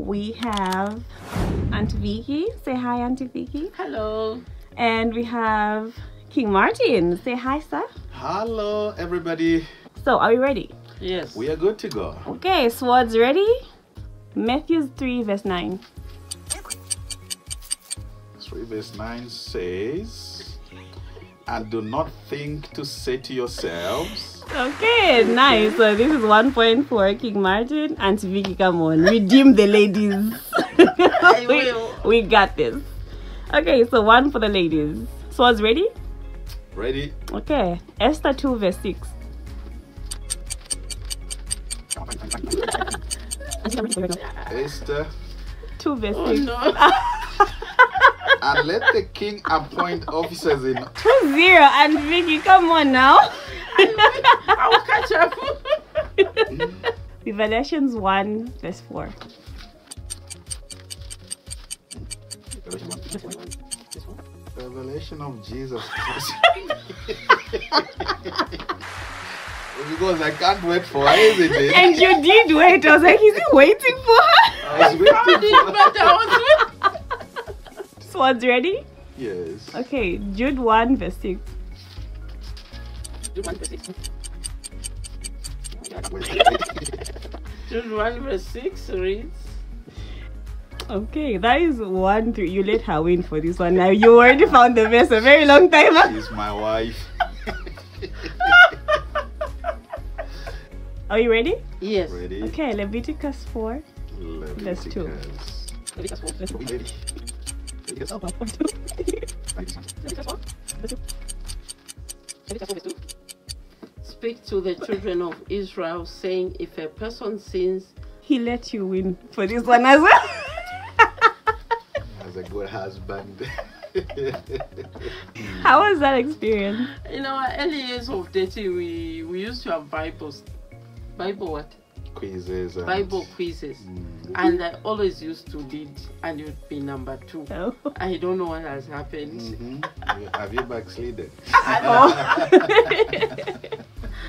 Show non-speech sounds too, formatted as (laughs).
we have Auntie Vicky. Say hi, Auntie Vicky. Hello. And we have King Martin. Say hi, sir. Hello, everybody. So, are we ready? Yes. We are good to go. Okay, swords ready? Matthew 3, verse 9. 3 verse 9 says, And do not think to say to yourselves, Okay, nice. So, this is one point for King Martin. Auntie Vicky, come on. Redeem the ladies. I (laughs) we, will. we got this. Okay, so one for the ladies. Swords ready? Ready? Okay, Esther 2, verse 6. Esther, 2 verse Oh 6. no. (laughs) and let the king appoint officers in 2 0 and Vicky, come on now. I will catch up. (laughs) Revelations 1 verse 4. Revelation of Jesus Christ. (laughs) because I can't wait for her, isn't it? And you did wait. I was like, is he waiting for her? I was waiting for but I was Swords ready? Yes. Okay, Jude 1 verse 6. Jude 1 verse 6 reads. Okay, that is 1 3. You let her win for this one. Now, you already found the verse a very long time ago. She's my wife. Are you ready? Yes. Ready? Okay, Leviticus 4. Verse two. Leviticus. Let's Are we ready? Leviticus. Speak to the children of Israel, saying, If a person sins, He let you win for this one as well. As a good husband. (laughs) How was that experience? in our early years of dating, we, we used to have Bibles. Bible what? Quizzes. And, Bible quizzes. Mm. And I always used to lead, and you'd be number two. Oh. (laughs) I don't know what has happened. Mhm. Have you backslidden? (laughs) Oh. (laughs)